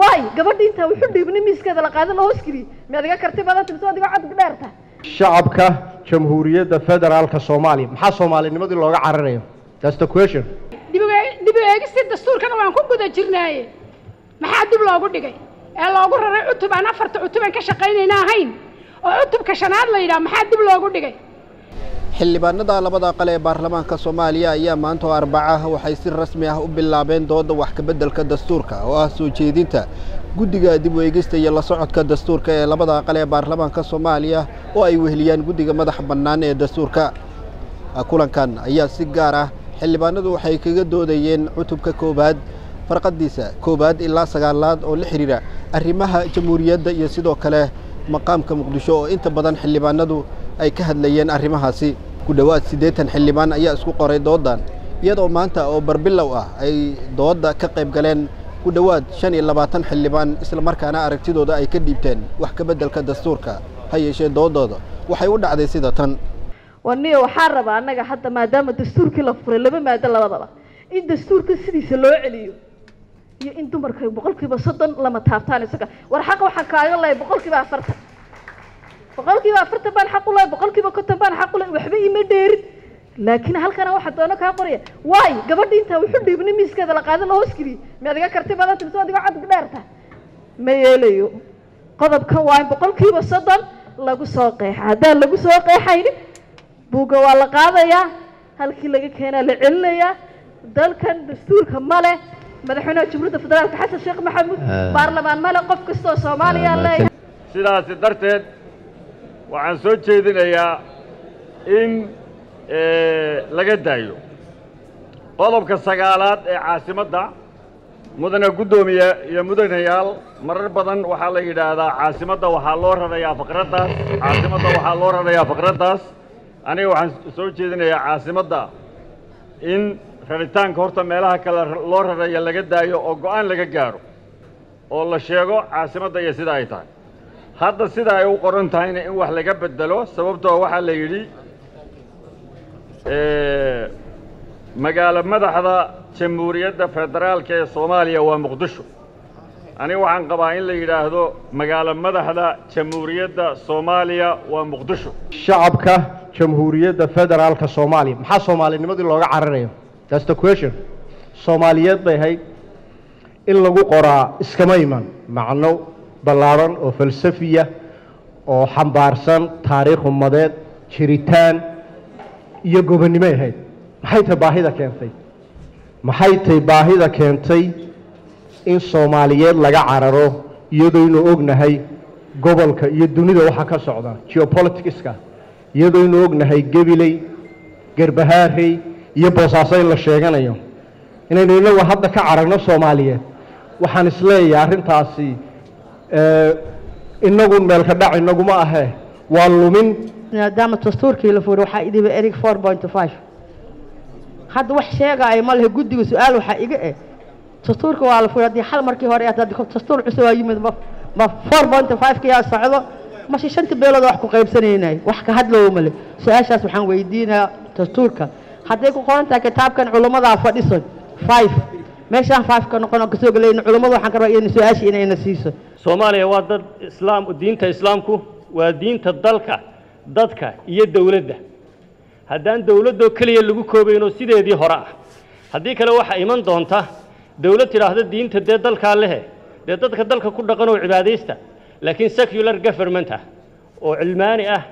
waay gabadha intaa wuxuu dhiibnay miiskeeda la qaada la hoos geliye mi adiga karti badan timso adiga cod dheerta shacabka jamhuuriyadda federaalka soomaaliya. Maxaa soomaalinimadii looga cararayo? That's the question. Dib u eegistii dastuurkana waan ku guda jirnaaye. Maxaa dib loogu dhigay? Ee loogu raray cutub aan afarta cutub aan ka shaqaynayna ahayn? Oo cutubka shanaad la yidhaha maxaa dib loogu dhigay xildhibaanada labada aqal ee baarlamaanka soomaaliya ayaa maanta oo arbaca waxay si rasmi ah u bilaabeen dooda wax kabeddelka dastuurka oo ah soo jeedinta guddiga dib u eegista iyo la socodka dastuurka ee labada aqal ee baarlamaanka soomaaliya oo ay weheliyaan guddiga madaxa bannaan ee dastuurka. Kulankan ayaa si gaar ah xildhibaanadu waxay kaga doodayeen cutubka koowaad farqadiisa koowaad ilaa sagaalaad oo la xidhiira arrimaha jamhuuriyadda iyo sidoo kale maqaamka muqdisho oo inta badan xildhibaanadu ay ka hadlayeen arrimahaasi ku dhowaad siddeetan xildhibaan ayaa isku qoray doodan iyadoo maanta oo barbilow ah ay doodda ka qayb galeen ku dhowaad shan iyo labaatan xildhibaan islamarkaana aragtidooda ay ka dhiibteen wax ka beddelka dastuurka ha yeeshee doodooda. Waxay u dhacday sida tan. Waniyo waxaa rabaa annaga hadda maadaama dastuurkii la furay laba maado labadaba. In dastuurka sidiisa loo celiyo iyo in dumarka boqol kiiba soddon lama taabtaan isaga. War xaqa waxaa kaaga lahay boqol afartan. Boqol kiiba afartan baan xaq u lahay boqol kiiba konton baan xaq u lahay waxba ima dheerin laakiin halkana waxa doono kaa qoraya. Waay gabadha intaa wuxuu dhiibnay miiskeeda la qaada la hoos geliye mi adiga karti badan timso adiga cod dheerta. Ma yeelayo qodobkan waa in boqol kiiba soddon lagu soo qeexa. Haddaan lagu soo qeexaynin buugga waa la qaadayaa halkii laga keenaa la celinayaa. Dalkan dastuurka male madaxweynaha jamhuuriyadda federaalka xasan sheekh maxamuud baarlamaan male qof kastoo soomaaliya leeyahay sidaasi darteed waxaan soo jeedinayaa in laga daayo. Qodobka sagaalaad ee caasimadda mudane guddoomiye iyo mudanayaal marar badan waxaa la yidhaahdaa caasimadda waxaa loo rarayaa faqraddaas caasimadda waxaa loo rarayaa faqraddaas aniga waxaan soo jeedinayaa caasimadda in raritaanka horta meelaha kale loo raraya laga daayo oo go'aan laga gaadho oo la sheego caasimadda iyo sida ay tahay. Hadda sida ay u qoran tahayna in wax laga beddelo sababtoo waxaa la yidhi magaalo madaxda jamhuuriyadda federaalka ee soomaaliya waa muqdisho. Aniga waxaan qabaa in la yidhaahdo magaalo madaxda jamhuuriyadda soomaaliya waa muqdisho. Shacabka jamhuuriyadda federaalka soomaaliya maxaa soomaalinimadii looga cararayo? That's the question. Soomaaliyeed bay ahayd. In lagu qoraa iskama iman macno ballaaran oo falsafiya oo xambaarsan taariikh ummadeed jiritaan iyo gobonnimoy ahayd. Maxay tahay baahida keentay? Maxay tahay baahida keentay in soomaaliyeed laga cararo iyadooynu ognahay gobolka iyo dunida waxa ka socda geopoliticska? Iyadooynu ognahay gebiley garbahaarey iyo boosaaso in la sheeganayo. Inaynu inagu hadda ka cararno soomaaliyeed waxaan is leeyahay arrintaasi inagun meelka dhac inaguma ahe. Waa lumin maadaama dastuurkii la furay waxaa idhiba erig four point five. Hadda wax sheegaayo ma lehe guddiga su'aal waxaa iga eh. Dastuurka waa la furay haddii xal markii hore dastuur cusub aa yimid ma ma four point five kayaa socdo mase shanta beelood wax ku qaybsanaynay wax ka hadloowo male su'aashaas waxaan weydiinayaa dastuurka. Hadday ku qoran tahay kitaabkan culimmadaa fadhiso five. Meeshaan five ka noqon oo ka soo gelayna culimmadu waxaan ka rabaa iyana su'aasha inayna siiso. Soomaaliya waa dad islaam diinta islaamku waa diinta dalka dadka iyo dowladda haddaan dowladdoo keliya lagu koobaynoo sideedii hore ah haddii kale waxaa iman doonta dowlad tidhaahda diinta dee dalkaa lehe dee dadka dalka ku dhaqan oo cibaadaysta laakiin secular government ah oo cilmaani ah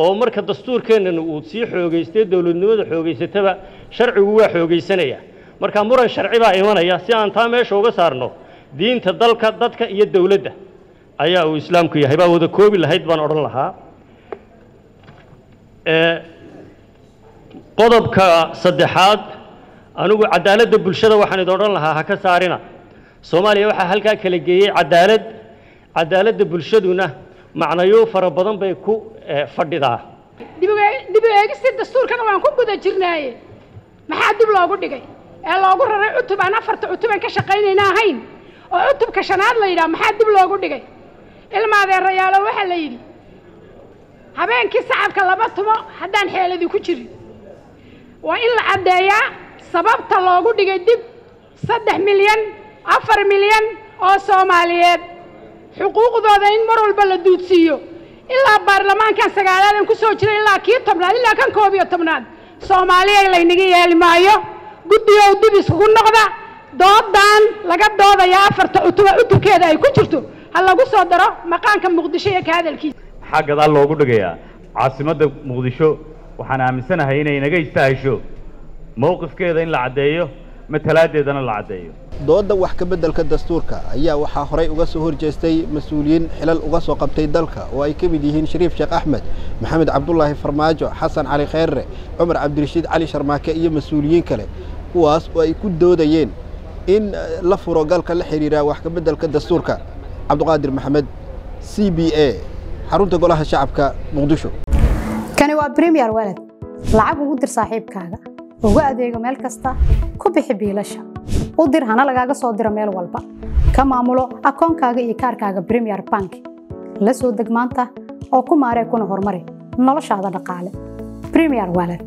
oo marka dastuurkeennana uu sii xoogaystay dowladnimada xoogaysataba sharcigu waa xoogaysanaya marka muran sharci baa imanaya si aan taa meesha uga saarno diinta dalka dadka iyo dowladda ayaa uu islaamku yahay. Baa wada koobi lahayd baan odhan lahaa qodobka saddexaad anigu cadaaladda bulshada waxaan idin odhan lahaa ha ka saarina. Soomaaliya waxaa halkaa kala geeyey cadaalad. Cadaaladda bulshaduna macnayo fara badan bay ku fadhidaa. Dib u eegistii dastuurkana waan ku guda jirnaaye. Maxaa dib loogu dhigay? Ee loogu raray cutub aan afarta cutub aan ka shaqaynayna ahayn? Oo cutubka shanaad la yidhaha maxaa dib loogu dhigay? Ilma adeerayaalo waxaa la yidhi habeenkii sacabka laba tumo haddaan xeeladi ku jirin. Waa in la caddeeyaa sababta loogu dhigay dib saddex milyan afar milyan oo soomaaliyeed. Xuquuqdooda in mar walba la duudsiiyo. Ilaa baarlamaankan sagaalaadan ku soo jiray ilaa kii tobnaad ilaa kan koob iyo tobnaad. Soomaaliya laynaga yeeli maayo. Guddigow dib iskugu noqda. Doodan laga doodaya afarta cutuba cutubkeeda ay ku jirto. Ha lagu soo daro maqaanka muqdisho iyo ka hadalkiisa maxaa gadaal loogu dhigayaa caasimadda muqdisho waxaan aaminsanahay inay naga istahasho mowqifkeeda in la caddeeyo matalaadeedana la caddeeyo. Doodda wax ka beddelka dastuurka ayaa waxaa horay uga soo horjeestay mas'uuliyiin xilal uga soo qabtay dalka oo ay ka mid yihiin shariif sheekh axmed maxamed cabdulaahi farmaajo xasan cali kheerre cumar cabdirashiid cali sharmaake iyo mas'uuliyiin kale kuwaas oo ay ku doodayeen in la furo galka la xidhiira wax ka beddelka dastuurka. Cabduqaadir maxamed c b a xarunta golaha shacabka muqdisho. Kani waa bremiyer walad lacag ugu dir saaxiibkaaga. Ugu adeego meel kasta. Ku bixi biilasha. U dir hana lagaaga soo diro meel walba. Ka maamulo akoonkaaga iyo kaarkaaga bremiyer bank. La soo deg maanta oo ku maaree kuna horumari. Noloshaada dhaqaale. Bremiyer walad